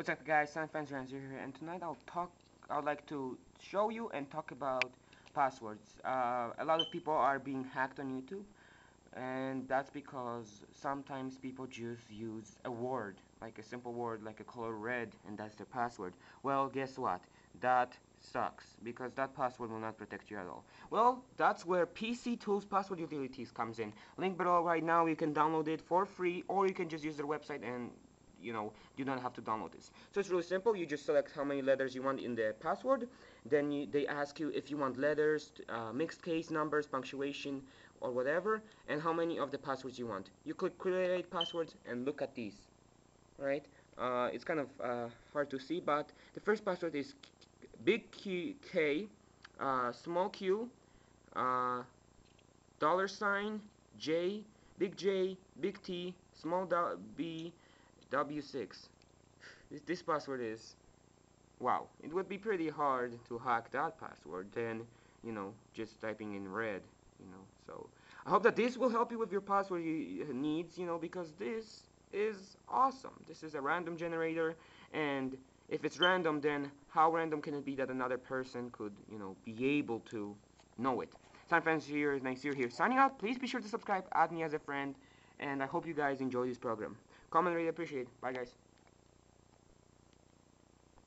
What's up guys, Ranzer here and tonight I'll talk I would like to show you and talk about passwords. Uh, a lot of people are being hacked on YouTube and that's because sometimes people just use a word like a simple word like a color red and that's their password. Well guess what? That sucks because that password will not protect you at all. Well, that's where PC Tools Password Utilities comes in. Link below right now, you can download it for free or you can just use their website and you know you don't have to download this. So it's really simple. You just select how many letters you want in the password. Then you, they ask you if you want letters uh, mixed case numbers punctuation or whatever and how many of the passwords you want. You click create passwords and look at these right? Uh, it's kind of uh, hard to see but the first password is big Q, K uh, small q uh, dollar sign J big J big T small b W6. This, this password is, wow, it would be pretty hard to hack that password than, you know, just typing in red, you know, so I hope that this will help you with your password needs, you know, because this is awesome. This is a random generator, and if it's random, then how random can it be that another person could, you know, be able to know it? Sun Fans here, nice here. Signing out, please be sure to subscribe, add me as a friend, and I hope you guys enjoy this program. Comment, really appreciate. Bye, guys.